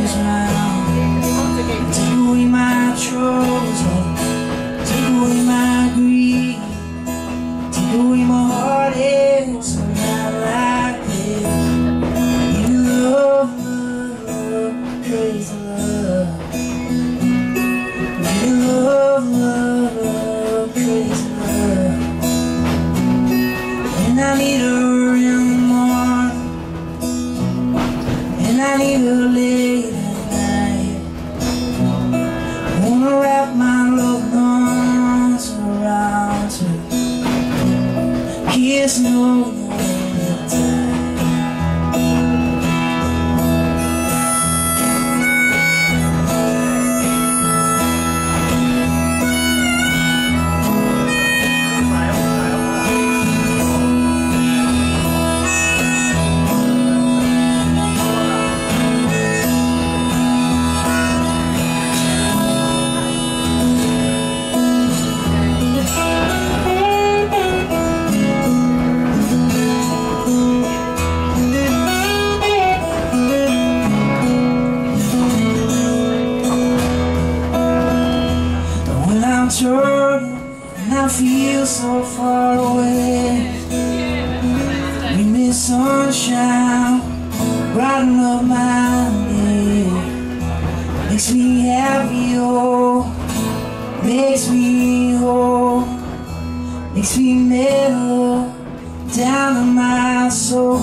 goes round. Take away my troubles. Take away my grief. Take away my heartache, kiss no turning and I feel so far away, we miss sunshine, brighten up my day. Makes me happy, oh, makes me whole, makes me mellow down to my soul.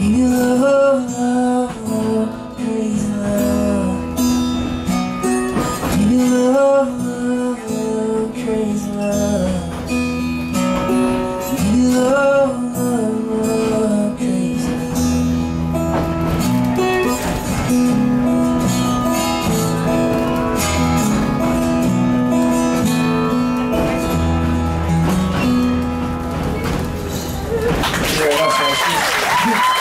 You love, love, love, crazy love. You love, love, 我要相信